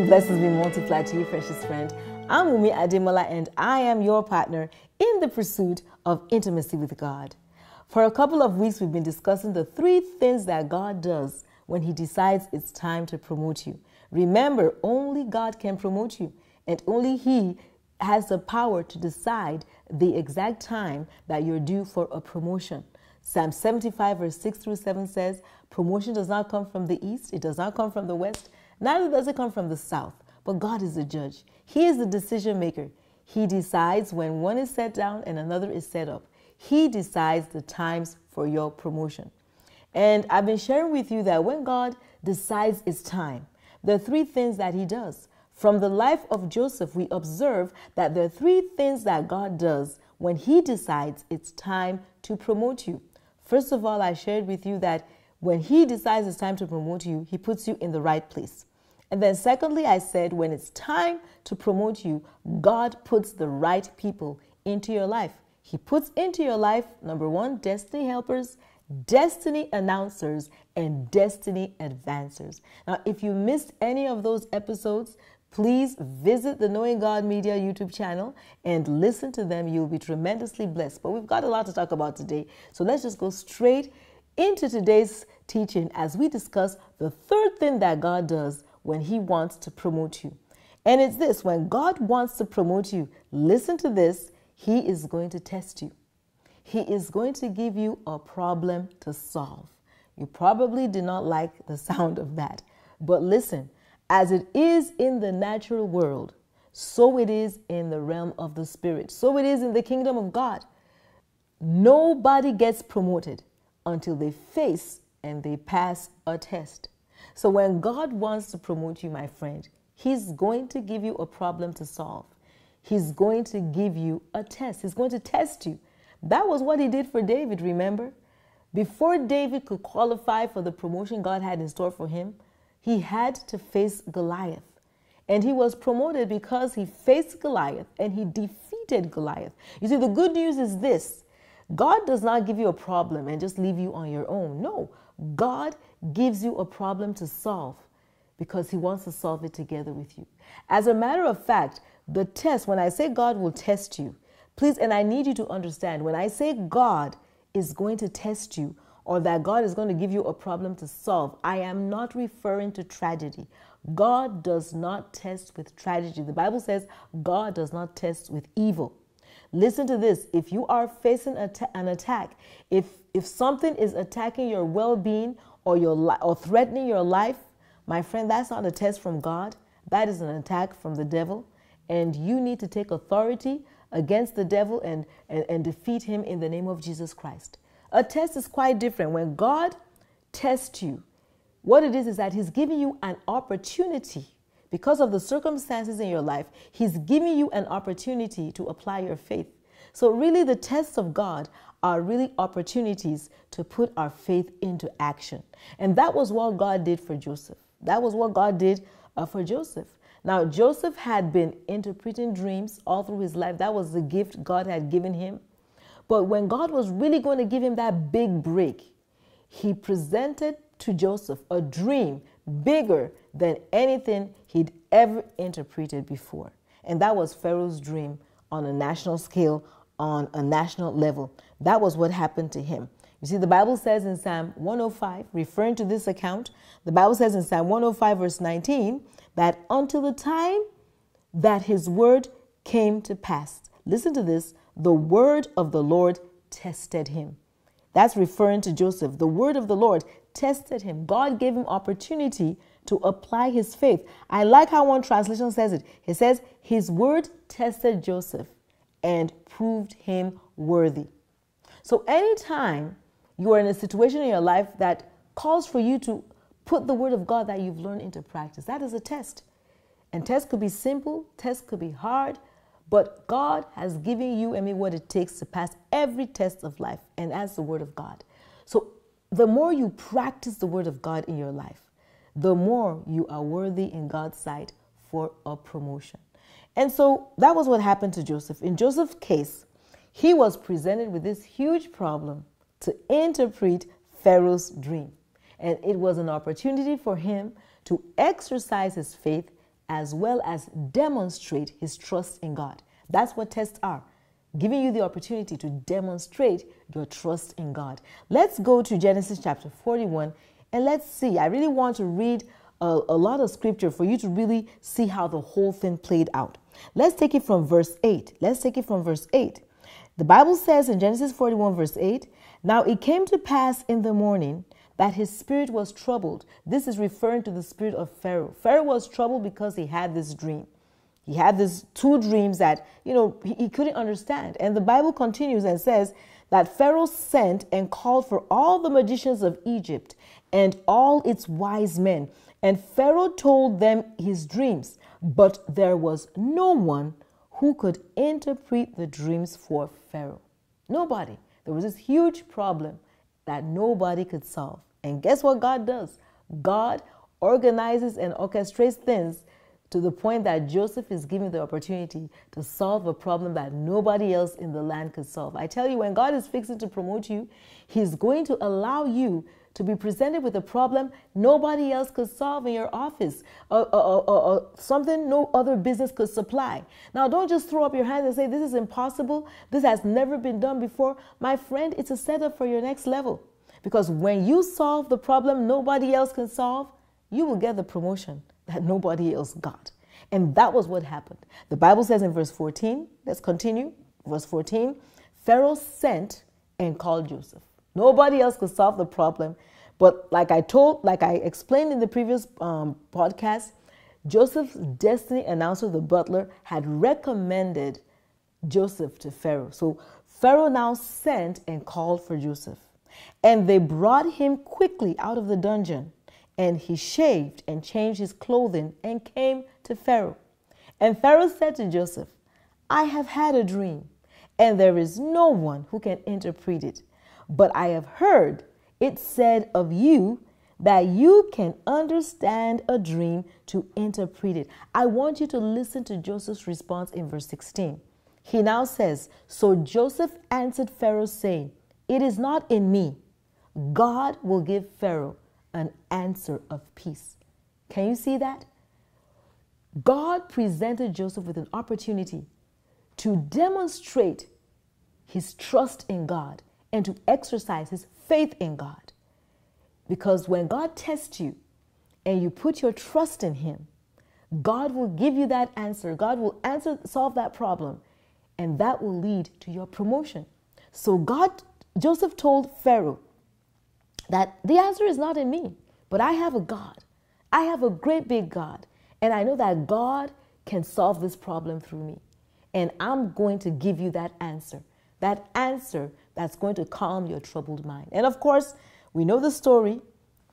And blessings be multiplied to you, precious friend. I'm Umi Ademola, and I am your partner in the pursuit of intimacy with God. For a couple of weeks, we've been discussing the three things that God does when He decides it's time to promote you. Remember, only God can promote you, and only He has the power to decide the exact time that you're due for a promotion. Psalm 75, verse 6 through 7 says, Promotion does not come from the east, it does not come from the west, neither does it come from the south. But God is the judge, He is the decision maker. He decides when one is set down and another is set up. He decides the times for your promotion. And I've been sharing with you that when God decides it's time, are three things that He does. From the life of Joseph, we observe that there are three things that God does when He decides it's time to promote you. First of all, I shared with you that when He decides it's time to promote you, He puts you in the right place. And then, secondly, I said when it's time to promote you, God puts the right people into your life. He puts into your life, number one, destiny helpers, destiny announcers, and destiny advancers. Now, if you missed any of those episodes, please visit the Knowing God Media YouTube channel and listen to them. You'll be tremendously blessed. But we've got a lot to talk about today. So let's just go straight into today's teaching as we discuss the third thing that God does when He wants to promote you. And it's this when God wants to promote you, listen to this, He is going to test you. He is going to give you a problem to solve. You probably did not like the sound of that. But listen, as it is in the natural world, so it is in the realm of the spirit. So it is in the kingdom of God. Nobody gets promoted until they face and they pass a test. So when God wants to promote you, my friend, He's going to give you a problem to solve. He's going to give you a test. He's going to test you. That was what He did for David, remember? Before David could qualify for the promotion God had in store for him, he had to face Goliath. And he was promoted because he faced Goliath and he defeated Goliath. You see, the good news is this God does not give you a problem and just leave you on your own. No, God gives you a problem to solve because He wants to solve it together with you. As a matter of fact, the test, when I say God will test you, please, and I need you to understand, when I say God is going to test you or that God is going to give you a problem to solve, I am not referring to tragedy. God does not test with tragedy. The Bible says God does not test with evil. Listen to this. If you are facing an attack, if if something is attacking your well-being or your li- or threatening your life, my friend, that's not a test from God. That is an attack from the devil, and you need to take authority against the devil and, and, and defeat him in the name of Jesus Christ. A test is quite different. When God tests you, what it is is that He's giving you an opportunity because of the circumstances in your life, He's giving you an opportunity to apply your faith. So, really, the tests of God are really opportunities to put our faith into action. And that was what God did for Joseph. That was what God did uh, for Joseph. Now, Joseph had been interpreting dreams all through his life. That was the gift God had given him. But when God was really going to give him that big break, he presented to Joseph a dream bigger than anything he'd ever interpreted before. And that was Pharaoh's dream on a national scale, on a national level. That was what happened to him. You see, the Bible says in Psalm 105, referring to this account, the Bible says in Psalm 105, verse 19, that until the time that his word came to pass, listen to this, the word of the Lord tested him. That's referring to Joseph. The word of the Lord tested him. God gave him opportunity to apply his faith. I like how one translation says it. It says, His word tested Joseph and proved him worthy. So, anytime you are in a situation in your life that calls for you to put the word of God that you've learned into practice, that is a test. And tests could be simple, tests could be hard, but God has given you and me what it takes to pass every test of life, and that's the word of God. So, the more you practice the word of God in your life, the more you are worthy in God's sight for a promotion. And so that was what happened to Joseph. In Joseph's case, he was presented with this huge problem to interpret Pharaoh's dream. And it was an opportunity for him to exercise his faith as well as demonstrate his trust in God. That's what tests are giving you the opportunity to demonstrate your trust in God. Let's go to Genesis chapter 41 and let's see. I really want to read a, a, lot of scripture for you to really see how the whole thing played out. Let's take it from verse 8. Let's take it from verse 8. The Bible says in Genesis 41, verse 8, Now it came to pass in the morning that his spirit was troubled. This is referring to the spirit of Pharaoh. Pharaoh was troubled because he had this dream. He had these two dreams that, you know, he, he couldn't understand. And the Bible continues and says that Pharaoh sent and called for all the magicians of Egypt and all its wise men. And Pharaoh told them his dreams, but there was no one who could interpret the dreams for Pharaoh. Nobody. There was this huge problem that nobody could solve. And guess what God does? God organizes and orchestrates things to the point that Joseph is given the opportunity to solve a problem that nobody else in the land could solve. I tell you, when God is fixing to promote you, He's going to allow you to be presented with a problem nobody else could solve in your office, or, or, or, or, something no other business could supply. Now, don't just throw up your hands and say, This is impossible. This has never been done before. My friend, it's a setup for your next level. Because when you solve the problem nobody else can solve, you will get the promotion that nobody else got. And that was what happened. The Bible says in verse 14, let's continue. Verse 14 Pharaoh sent and called Joseph. Nobody else could solve the problem. But like I told, like I explained in the previous um, podcast, Joseph's destiny announcer, the butler, had recommended Joseph to Pharaoh. So Pharaoh now sent and called for Joseph. And they brought him quickly out of the dungeon. And he shaved and changed his clothing and came to Pharaoh. And Pharaoh said to Joseph, I have had a dream, and there is no one who can interpret it. But I have heard it said of you that you can understand a dream to interpret it. I want you to listen to Joseph's response in verse 16. He now says, So Joseph answered Pharaoh, saying, It is not in me. God will give Pharaoh an answer of peace. Can you see that? God presented Joseph with an opportunity to demonstrate his trust in God and to exercise his faith in God. Because when God tests you and you put your trust in him, God will give you that answer. God will answer solve that problem and that will lead to your promotion. So God Joseph told Pharaoh that the answer is not in me, but I have a God. I have a great big God, and I know that God can solve this problem through me. And I'm going to give you that answer. That answer that's going to calm your troubled mind. And of course, we know the story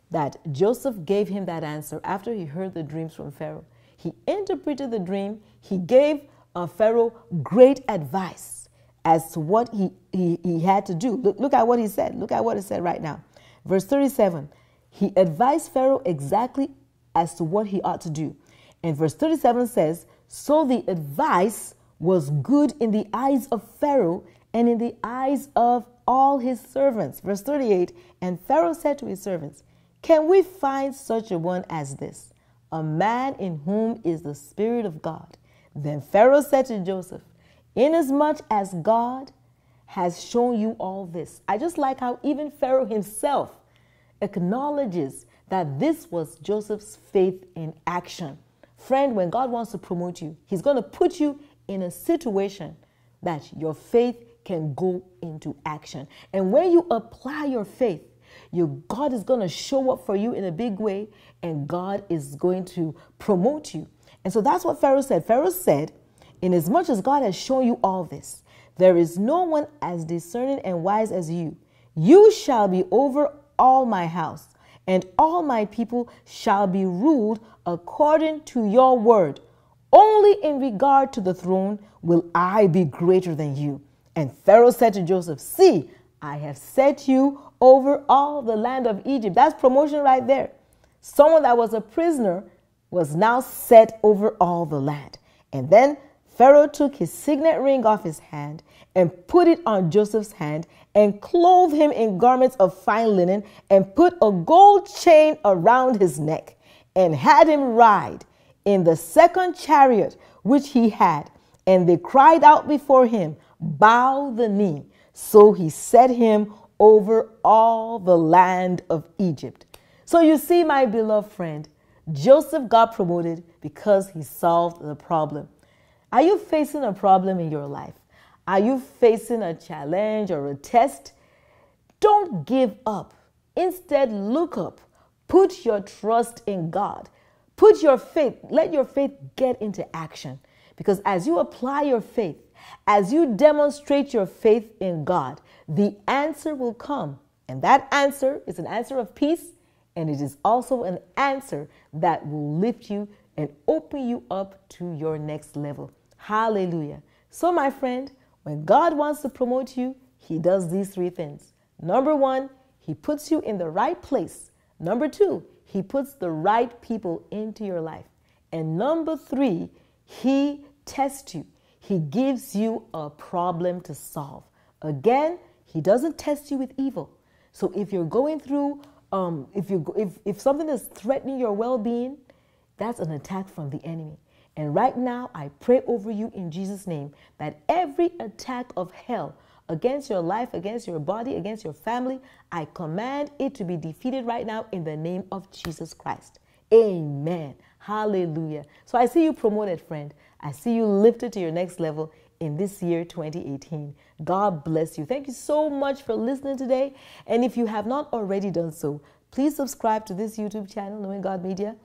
that Joseph gave him that answer after he heard the dreams from Pharaoh. He interpreted the dream, he gave uh, Pharaoh great advice as to what he, he, he had to do. Look, look at what he said. Look at what he said right now. Verse 37 He advised Pharaoh exactly as to what he ought to do. And verse 37 says, So the advice was good in the eyes of Pharaoh and in the eyes of all his servants. Verse 38 And Pharaoh said to his servants, Can we find such a one as this, a man in whom is the Spirit of God? Then Pharaoh said to Joseph, Inasmuch as God has shown you all this. I just like how even Pharaoh himself acknowledges that this was Joseph's faith in action. Friend, when God wants to promote you, He's going to put you in a situation that your faith can go into action. And when you apply your faith, your God is going to show up for you in a big way and God is going to promote you. And so that's what Pharaoh said. Pharaoh said, Inasmuch as God has shown you all this, there is no one as discerning and wise as you. You shall be over all my house, and all my people shall be ruled according to your word. Only in regard to the throne will I be greater than you. And Pharaoh said to Joseph, See, I have set you over all the land of Egypt. That's promotion right there. Someone that was a prisoner was now set over all the land. And then Pharaoh took his signet ring off his hand and put it on Joseph's hand and clothed him in garments of fine linen and put a gold chain around his neck and had him ride in the second chariot which he had, and they cried out before him, Bow the knee. So he set him over all the land of Egypt. So you see, my beloved friend, Joseph got promoted because he solved the problem. Are you facing a problem in your life? Are you facing a challenge or a test? Don't give up. Instead, look up. Put your trust in God. Put your faith, let your faith get into action. Because as you apply your faith, as you demonstrate your faith in God, the answer will come. And that answer is an answer of peace, and it is also an answer that will lift you and open you up to your next level. Hallelujah. So, my friend, when God wants to promote you, He does these three things. Number one, He puts you in the right place. Number two, He puts the right people into your life. And number three, He tests you. He gives you a problem to solve. Again, He doesn't test you with evil. So if you're going through, um, if you if if something is threatening your well-being, that's an attack from the enemy. And right now, I pray over you in Jesus' name that every attack of hell against your life, against your body, against your family, I command it to be defeated right now in the name of Jesus Christ. Amen. Hallelujah. So I see you promoted, friend. I see you lifted to your next level in this year 2018. God bless you. Thank you so much for listening today. And if you have not already done so, please subscribe to this YouTube channel, Knowing God Media.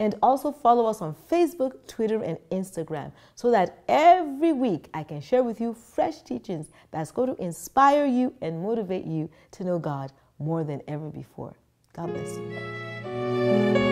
And also follow us on Facebook, Twitter, and Instagram so that every week I can share with you fresh teachings that's going to inspire you and motivate you to know God more than ever before. God bless you.